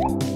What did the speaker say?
you